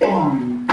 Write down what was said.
One.